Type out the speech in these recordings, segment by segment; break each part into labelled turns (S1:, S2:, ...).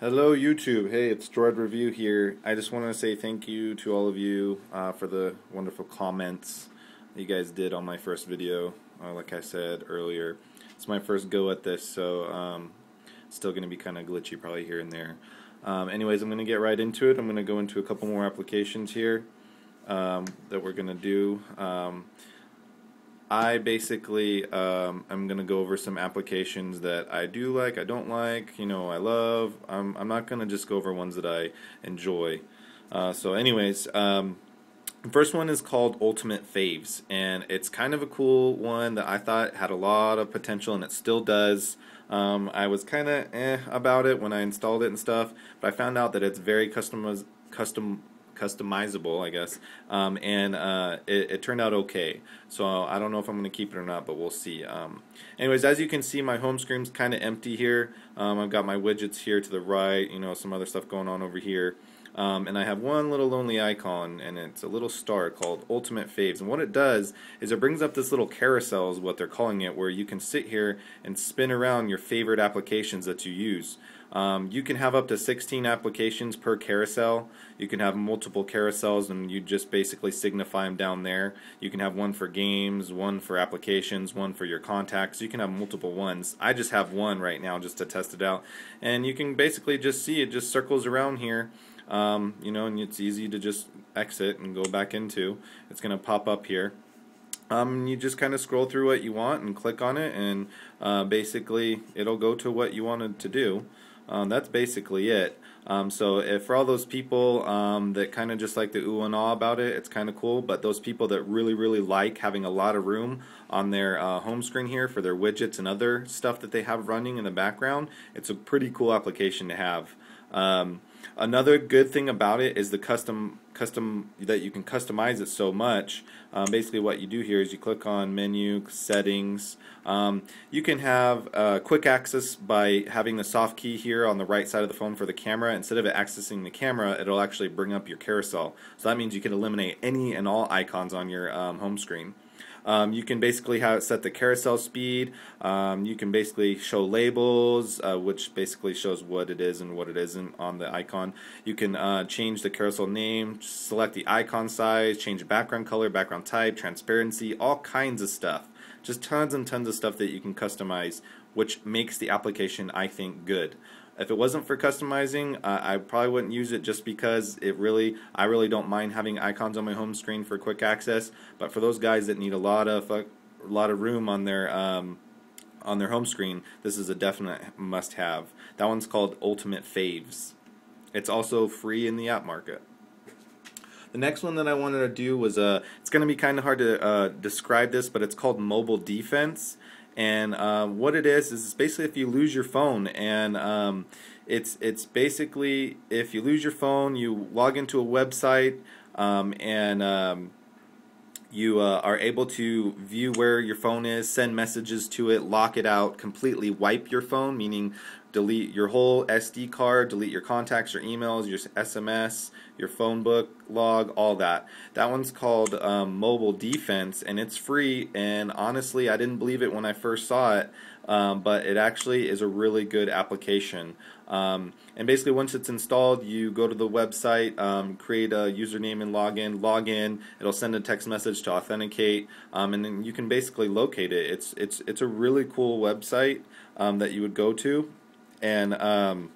S1: Hello YouTube, hey it's Droid Review here. I just want to say thank you to all of you uh, for the wonderful comments you guys did on my first video. Uh, like I said earlier, it's my first go at this so um, still going to be kind of glitchy probably here and there. Um, anyways, I'm going to get right into it. I'm going to go into a couple more applications here um, that we're going to do. I basically um, I'm gonna go over some applications that I do like, I don't like, you know, I love. I'm I'm not gonna just go over ones that I enjoy. Uh, so, anyways, um, first one is called Ultimate Faves, and it's kind of a cool one that I thought had a lot of potential, and it still does. Um, I was kind of eh about it when I installed it and stuff, but I found out that it's very custom custom customizable, I guess, um, and uh, it, it, turned out okay. So I don't know if I'm going to keep it or not, but we'll see. Um, anyways, as you can see, my home screen's kind of empty here. Um, I've got my widgets here to the right, you know, some other stuff going on over here. Um, and I have one little lonely icon, and it's a little star called Ultimate Faves. And what it does is it brings up this little carousel, is what they're calling it, where you can sit here and spin around your favorite applications that you use. Um, you can have up to 16 applications per carousel. You can have multiple carousels and you just basically signify them down there. You can have one for games, one for applications, one for your contacts. You can have multiple ones. I just have one right now just to test it out. And you can basically just see it just circles around here. Um, you know, and it's easy to just exit and go back into. It's going to pop up here. Um, you just kind of scroll through what you want and click on it, and uh, basically it'll go to what you wanted to do. Um, that's basically it. Um, so if for all those people um, that kind of just like the ooh and ah about it, it's kind of cool. But those people that really, really like having a lot of room on their uh, home screen here for their widgets and other stuff that they have running in the background, it's a pretty cool application to have. Um, Another good thing about it is the custom custom that you can customize it so much. Um, basically, what you do here is you click on menu settings. Um, you can have uh, quick access by having the soft key here on the right side of the phone for the camera. Instead of it accessing the camera, it'll actually bring up your carousel. So that means you can eliminate any and all icons on your um, home screen. Um, you can basically have set the carousel speed. Um, you can basically show labels, uh, which basically shows what it is and what it isn't on the icon. You can uh, change the carousel name, select the icon size, change background color, background type, transparency, all kinds of stuff. Just tons and tons of stuff that you can customize, which makes the application, I think, good. If it wasn't for customizing, uh, I probably wouldn't use it just because it really, I really don't mind having icons on my home screen for quick access. But for those guys that need a lot of a lot of room on their um, on their home screen, this is a definite must-have. That one's called Ultimate Faves. It's also free in the app market. The next one that I wanted to do was uh, it's going to be kind of hard to uh, describe this, but it's called Mobile Defense. And uh, what it is is it's basically if you lose your phone, and um, it's it's basically if you lose your phone, you log into a website, um, and um, you uh, are able to view where your phone is, send messages to it, lock it out, completely wipe your phone, meaning delete your whole SD card, delete your contacts, your emails, your SMS, your phone book log, all that. That one's called um, Mobile Defense, and it's free. And honestly, I didn't believe it when I first saw it, um, but it actually is a really good application. Um, and basically, once it's installed, you go to the website, um, create a username and login, log in. It'll send a text message to authenticate, um, and then you can basically locate it. It's it's it's a really cool website um, that you would go to and um,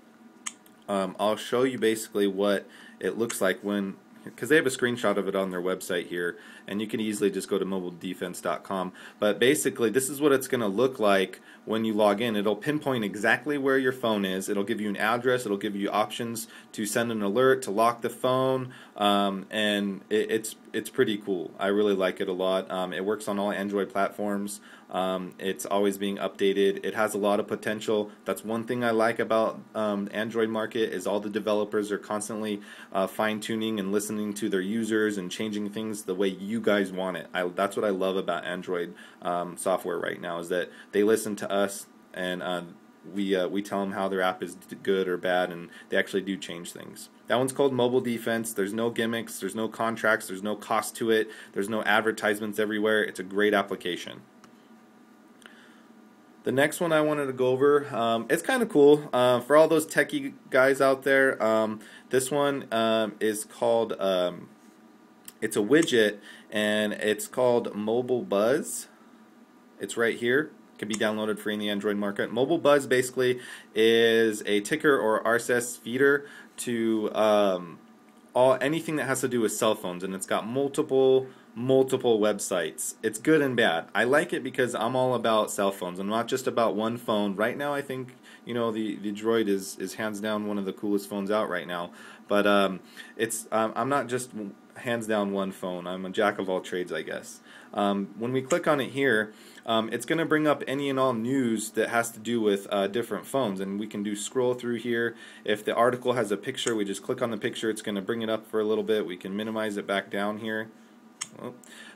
S1: I'll show you basically what it looks like when because they have a screenshot of it on their website here and you can easily just go to mobiledefense.com but basically this is what it's going to look like when you log in. It'll pinpoint exactly where your phone is. It'll give you an address. It'll give you options to send an alert to lock the phone um, and it, it's it's pretty cool. I really like it a lot. Um, it works on all Android platforms um, it's always being updated. It has a lot of potential. That's one thing I like about um, Android market is all the developers are constantly uh, fine tuning and listening to their users and changing things the way you guys want it. I, that's what I love about Android um, software right now is that they listen to us and uh, we uh, we tell them how their app is good or bad, and they actually do change things. That one's called Mobile Defense. There's no gimmicks, there's no contracts, there's no cost to it, there's no advertisements everywhere. It's a great application. The next one I wanted to go over, um, it's kind of cool. Uh, for all those techie guys out there, um, this one um, is called, um, it's a widget, and it's called Mobile Buzz. It's right here. Can be downloaded free in the Android market. Mobile Buzz basically is a ticker or RSS feeder to um, all anything that has to do with cell phones, and it's got multiple multiple websites. It's good and bad. I like it because I'm all about cell phones. I'm not just about one phone. Right now, I think you know the the Droid is is hands down one of the coolest phones out right now. But um, it's um, I'm not just hands down one phone. I'm a jack of all trades, I guess. Um, when we click on it here, um, it's going to bring up any and all news that has to do with uh, different phones, and we can do scroll through here. If the article has a picture, we just click on the picture. It's going to bring it up for a little bit. We can minimize it back down here.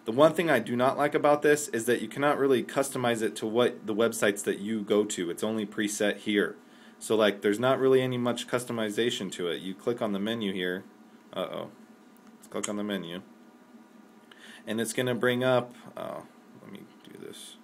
S1: The one thing I do not like about this is that you cannot really customize it to what the websites that you go to. It's only preset here. So like there's not really any much customization to it. You click on the menu here. Uh-oh. Let's click on the menu. And it's going to bring up, oh, let me do this.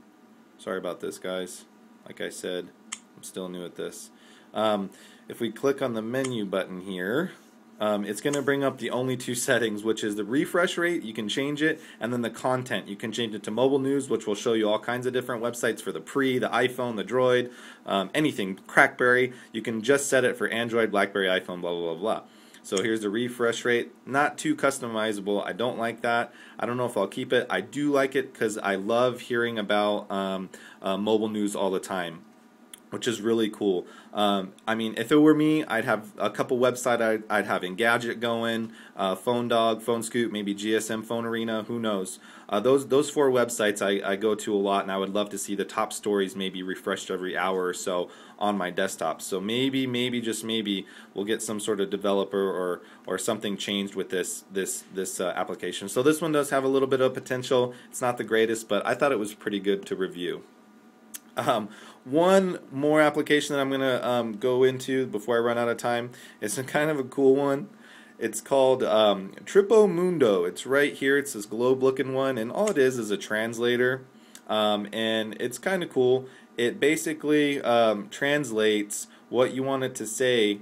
S1: Sorry about this, guys. Like I said, I'm still new at this. Um, if we click on the menu button here, um, it's going to bring up the only two settings, which is the refresh rate, you can change it, and then the content. You can change it to mobile news, which will show you all kinds of different websites for the pre, the iPhone, the Droid, um, anything, Crackberry. You can just set it for Android, Blackberry, iPhone, blah, blah, blah, blah. So here's the refresh rate. Not too customizable. I don't like that. I don't know if I'll keep it. I do like it because I love hearing about um, uh, mobile news all the time which is really cool. Um, I mean, if it were me, I'd have a couple websites. I'd, I'd have Engadget going, uh, Phone Dog, Phone Scoop, maybe GSM Phone Arena. Who knows? Uh, those those four websites I, I go to a lot, and I would love to see the top stories maybe refreshed every hour or so on my desktop. So maybe, maybe just maybe we'll get some sort of developer or or something changed with this this this uh, application. So this one does have a little bit of potential. It's not the greatest, but I thought it was pretty good to review. Um, one more application that I'm going to um, go into before I run out of time. It's a kind of a cool one. It's called um, Trippo Mundo. It's right here. It's this globe looking one, and all it is is a translator. Um, and it's kind of cool. It basically um, translates what you want it to say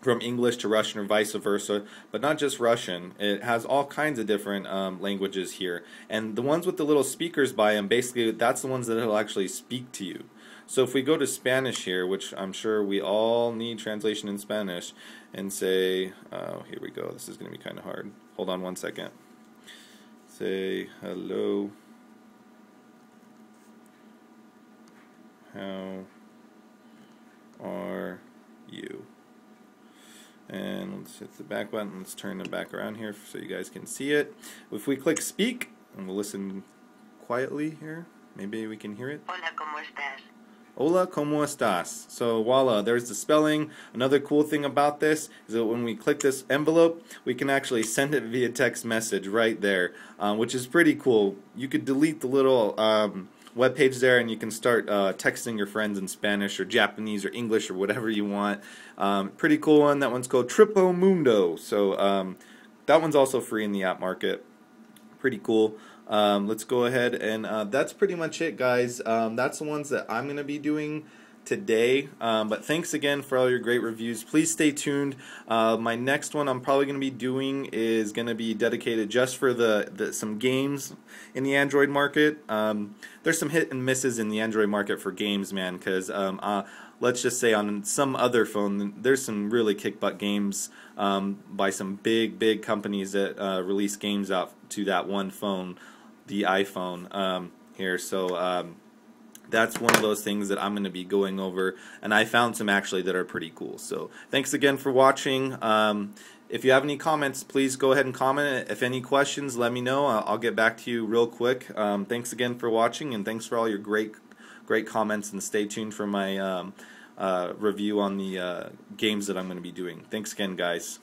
S1: from English to Russian or vice versa, but not just Russian. It has all kinds of different um, languages here. And the ones with the little speakers by them, basically, that's the ones that it'll actually speak to you. So if we go to Spanish here, which I'm sure we all need translation in Spanish, and say, oh, here we go. This is going to be kind of hard. Hold on one second. Say, hello. How are you? And let's hit the back button. Let's turn it back around here so you guys can see it. If we click speak, and we'll listen quietly here, maybe we can hear it.
S2: Hola, ¿cómo estás?
S1: Hola, ¿cómo estás? So voila, there's the spelling. Another cool thing about this is that when we click this envelope, we can actually send it via text message right there, um, which is pretty cool. You could delete the little um, web page there and you can start uh, texting your friends in Spanish or Japanese or English or whatever you want. Um, pretty cool one. That one's called Trippo Mundo. So um, that one's also free in the app market. Pretty cool. Um, let's go ahead and uh, that's pretty much it, guys. Um, that's the ones that I'm going to be doing today. Um, but thanks again for all your great reviews. Please stay tuned. Uh, my next one I'm probably going to be doing is going to be dedicated just for the, the some games in the Android market. Um, there's some hit and misses in the Android market for games, man. Because um, uh, let's just say on some other phone, there's some really kick butt games um, by some big big companies that uh, release games out to that one phone, the iPhone um, here. So um, that's one of those things that I'm going to be going over, and I found some actually that are pretty cool. So thanks again for watching. Um, if you have any comments, please go ahead and comment. If any questions, let me know. I'll, I'll get back to you real quick. Um, thanks again for watching, and thanks for all your great, great comments. And stay tuned for my um, uh, review on the uh, games that I'm going to be doing. Thanks again, guys.